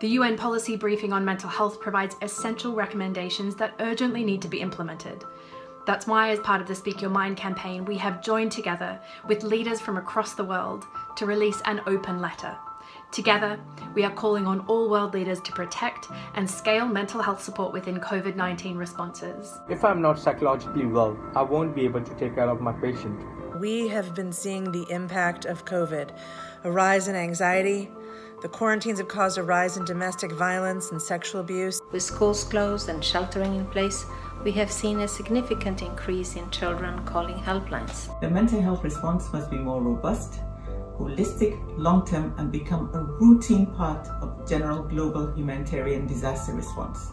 The UN policy briefing on mental health provides essential recommendations that urgently need to be implemented. That's why, as part of the Speak Your Mind campaign, we have joined together with leaders from across the world to release an open letter. Together, we are calling on all world leaders to protect and scale mental health support within COVID 19 responses. If I'm not psychologically well, I won't be able to take care of my patient. We have been seeing the impact of COVID a rise in anxiety. The quarantines have caused a rise in domestic violence and sexual abuse. With schools closed and sheltering in place, we have seen a significant increase in children calling helplines. The mental health response must be more robust, holistic, long term, and become a routine part of general global humanitarian disaster response.